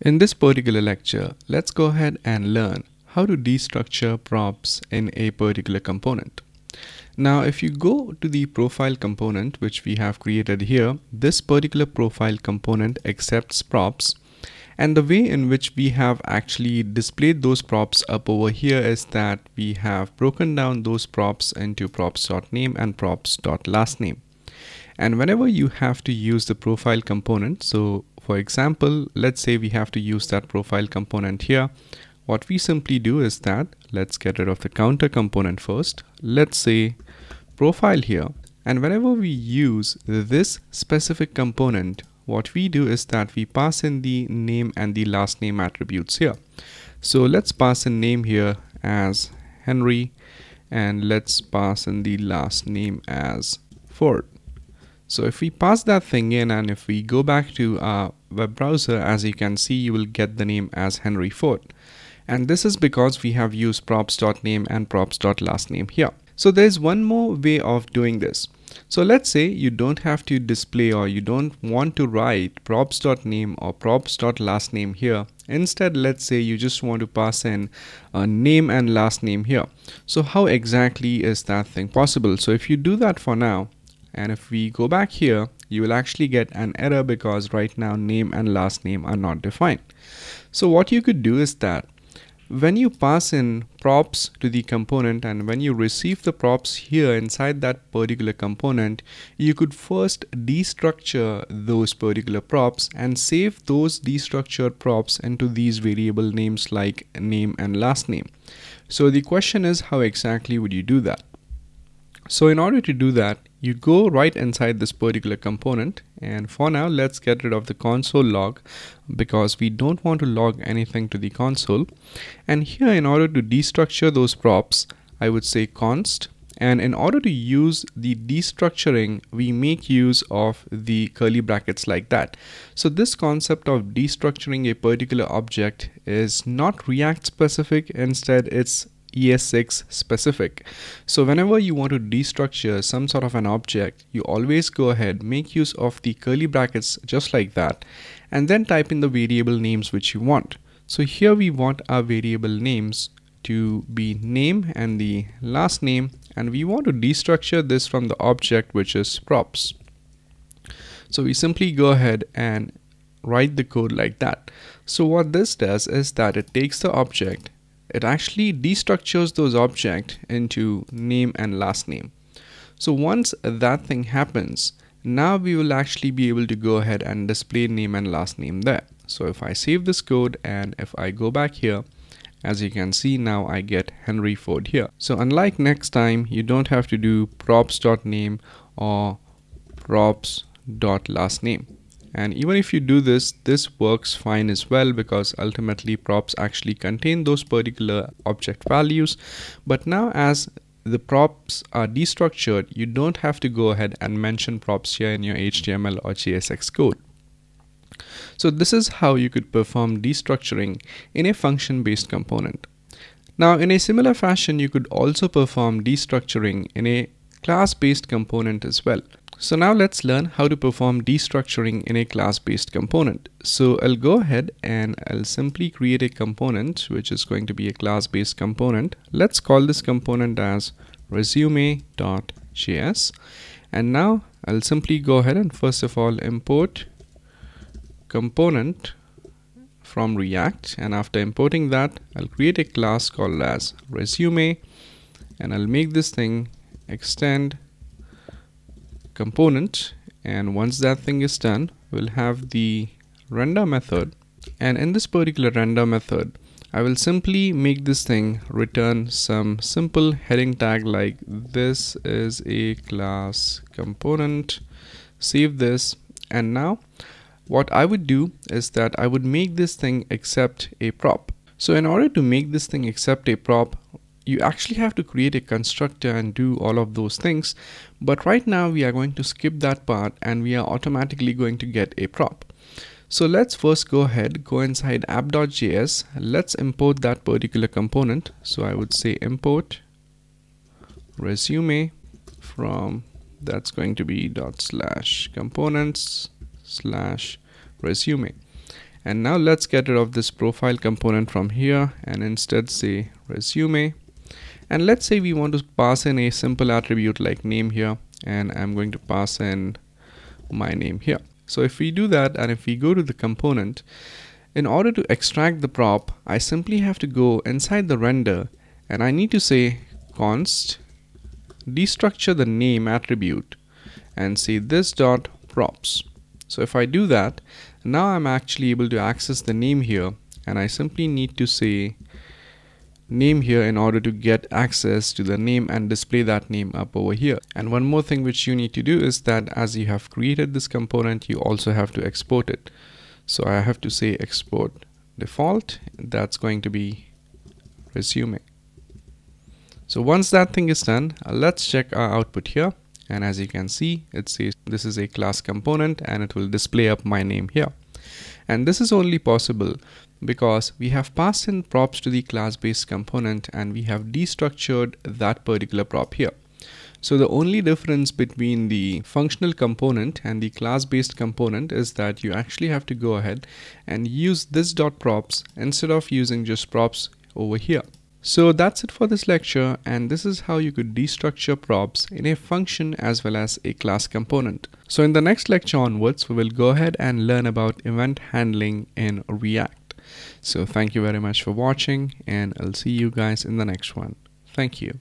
In this particular lecture, let's go ahead and learn how to destructure props in a particular component. Now, if you go to the profile component, which we have created here, this particular profile component accepts props. And the way in which we have actually displayed those props up over here is that we have broken down those props into props.name and props.lastname. And whenever you have to use the profile component, so for example, let's say we have to use that profile component here. What we simply do is that let's get rid of the counter component first. Let's say profile here. And whenever we use this specific component, what we do is that we pass in the name and the last name attributes here. So let's pass in name here as Henry and let's pass in the last name as Ford. So if we pass that thing in and if we go back to our web browser, as you can see, you will get the name as Henry Ford. And this is because we have used props.name and props.lastname here. So there's one more way of doing this. So let's say you don't have to display or you don't want to write props.name or props.lastname here. Instead, let's say you just want to pass in a name and last name here. So how exactly is that thing possible? So if you do that for now, and if we go back here you will actually get an error because right now name and last name are not defined. So what you could do is that when you pass in props to the component and when you receive the props here inside that particular component you could first destructure those particular props and save those destructured props into these variable names like name and last name. So the question is how exactly would you do that? So in order to do that, you go right inside this particular component and for now let's get rid of the console log because we don't want to log anything to the console. And here in order to destructure those props I would say const. And in order to use the destructuring we make use of the curly brackets like that. So this concept of destructuring a particular object is not react specific. Instead it's ES6 specific. So whenever you want to destructure some sort of an object, you always go ahead, make use of the curly brackets just like that, and then type in the variable names which you want. So here we want our variable names to be name and the last name, and we want to destructure this from the object which is props. So we simply go ahead and write the code like that. So what this does is that it takes the object it actually destructures those objects into name and last name. So once that thing happens, now we will actually be able to go ahead and display name and last name there. So if I save this code and if I go back here, as you can see now I get Henry Ford here. So unlike next time, you don't have to do props.name or props.lastname and even if you do this this works fine as well because ultimately props actually contain those particular object values. But now as the props are destructured you don't have to go ahead and mention props here in your HTML or JSX code. So this is how you could perform destructuring in a function based component. Now in a similar fashion you could also perform destructuring in a class based component as well so now let's learn how to perform destructuring in a class-based component. So I'll go ahead and I'll simply create a component which is going to be a class-based component. Let's call this component as resume.js and now I'll simply go ahead and first of all import component from React and after importing that I'll create a class called as resume and I'll make this thing extend component and once that thing is done we'll have the render method. And in this particular render method I will simply make this thing return some simple heading tag like this is a class component. Save this. And now what I would do is that I would make this thing accept a prop. So in order to make this thing accept a prop you actually have to create a constructor and do all of those things but right now we are going to skip that part and we are automatically going to get a prop. So let's first go ahead go inside app.js let's import that particular component. So I would say import resume from that's going to be dot slash components slash resume. And now let's get rid of this profile component from here and instead say resume and let's say we want to pass in a simple attribute like name here and I'm going to pass in my name here. So if we do that and if we go to the component in order to extract the prop I simply have to go inside the render and I need to say const destructure the name attribute and say this dot props. So if I do that now I'm actually able to access the name here and I simply need to say name here in order to get access to the name and display that name up over here. And one more thing which you need to do is that as you have created this component you also have to export it. So I have to say export default. That's going to be resume so once that thing is done uh, let's check our output here. And as you can see it says this is a class component and it will display up my name here and this is only possible because we have passed in props to the class based component and we have destructured that particular prop here. So the only difference between the functional component and the class based component is that you actually have to go ahead and use this dot props instead of using just props over here so that's it for this lecture and this is how you could destructure props in a function as well as a class component. So in the next lecture onwards we will go ahead and learn about event handling in React. So thank you very much for watching and I'll see you guys in the next one. Thank you.